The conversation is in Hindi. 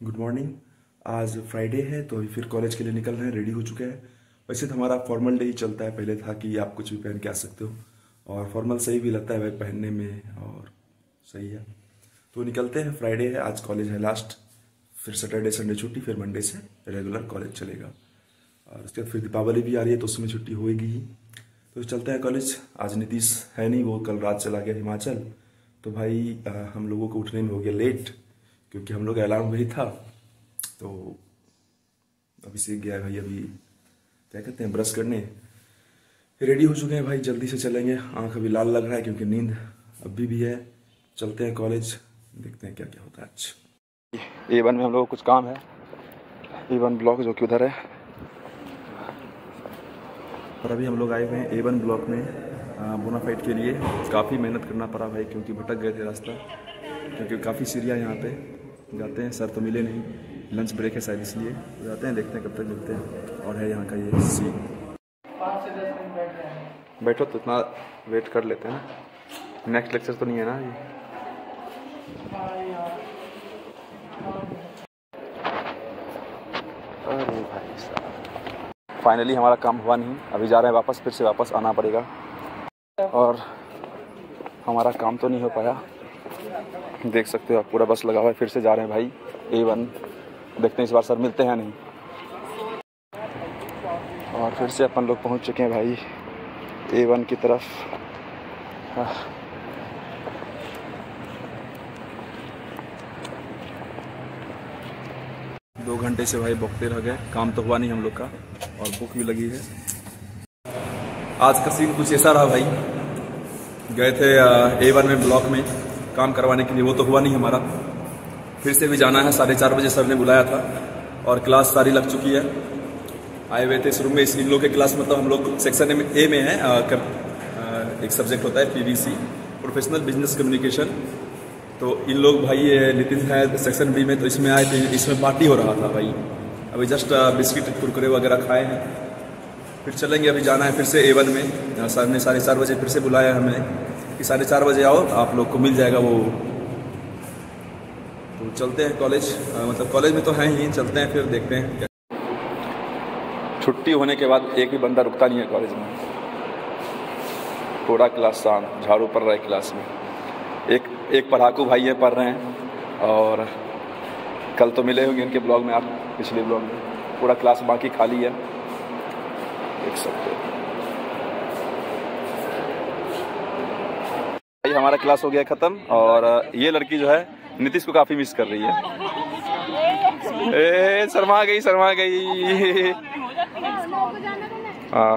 गुड मॉर्निंग आज फ्राइडे है तो फिर कॉलेज के लिए निकल रहे हैं रेडी हो चुके हैं। वैसे तो हमारा फॉर्मल डे ही चलता है पहले था कि आप कुछ भी पहन के आ सकते हो। और फॉर्मल सही भी लगता है भाई पहनने में और सही है। तो निकलते हैं फ्राइडे है आज कॉलेज है लास्ट फिर सैटरडे संडे छुट्टी फिर मंडे से रेगुलर कॉलेज चलेगा। और उसके बाद फिर दीपावली भी आ रही है तो उसमें छुट्टी होएगी ही। तो चलते हैं कॉलेज आज नीतीश है नहीं वो कल रात चला गया हिमाचल। तो भाई आ, हम लोगों को उठने में हो गया लेट क्योंकि हम लोग अलार्म वही था तो अभी सीख गया है भाई अभी क्या कहते हैं ब्रश करने। रेडी हो चुके हैं भाई जल्दी से चलेंगे। आँख अभी लाल लग रहा है क्योंकि नींद अभी भी है। चलते हैं कॉलेज देखते हैं क्या क्या होता है आज। ए वन में हम लोग कुछ काम है। ए वन ब्लॉक जो कि उधर है। और अभी हम लोग आए हुए हैं ए वन ब्लॉक में बोनाफाइट के लिए। काफ़ी मेहनत करना पड़ा भाई क्योंकि भटक गए थे रास्ता क्योंकि काफ़ी सीरिया यहाँ पे। जाते हैं, सर तो मिले नहीं। लंच ब्रेक है शायद इसलिए। तो जाते हैं, देखते हैं कब तक मिलते हैं। और है यहाँ का ये सीन बैठो तो इतना वेट कर लेते हैं नेक्स्ट लेक्चर तो नहीं है ना ये। अरे भाई साहब। फाइनली हमारा काम हुआ नहीं। अभी जा रहे हैं वापस, फिर से वापस आना पड़ेगा। और हमारा काम तो नहीं हो पाया। देख सकते हो आप, पूरा बस लगा हुआ है, फिर से जा रहे हैं भाई ए वन देखते हैं इस बार सर मिलते हैं नहीं। और फिर से अपन लोग पहुँच चुके हैं भाई ए वन की तरफ़। दो घंटे से भाई बकते रह गए, काम तो हुआ नहीं हम लोग का, और भूख भी लगी है। आज का सीन कुछ ऐसा रहा भाई, गए थे ए वन में ब्लॉक में। काम करवाने के लिए वो तो हुआ नहीं हमारा। फिर से भी जाना है साढ़े चार बजे सर ने बुलाया था और क्लास सारी लग चुकी है। आए हुए थे इस रूम में इस इन लोग के क्लास मतलब हम लोग सेक्शन ए में है कर, एक सब्जेक्ट होता है पीवीसी प्रोफेशनल बिज़नेस कम्युनिकेशन तो इन लोग भाई ये नितिन है सेक्शन बी में तो इसमें आए थे इसमें पार्टी हो रहा था भाई। अभी जस्ट बिस्किट कुरकुरे वगैरह खाए हैं। फिर चलेंगे अभी जाना है फिर से ए वन में। सर ने साढ़े चार बजे फिर से बुलाया हमें कि साढ़े चार बजे आओ, आप लोग को मिल जाएगा वो। तो चलते हैं कॉलेज मतलब कॉलेज में तो हैं ही, चलते हैं फिर देखते हैं छुट्टी होने के बाद एक भी बंदा रुकता नहीं है कॉलेज में। पूरा क्लास शांत, झाड़ू पड़ रहा है क्लास में। एक एक पढ़ाकू भाई है, पढ़ रहे हैं। और कल तो मिले होंगे उनके ब्लॉग में, आप पिछले ब्लॉग में। पूरा क्लास बाकी खाली है। देख सकते हो। भाई हमारा क्लास हो गया ख़त्म और ये लड़की जो है नीतीश को काफ़ी मिस कर रही है। ए शर्मा गई शर्मा गई। हाँ।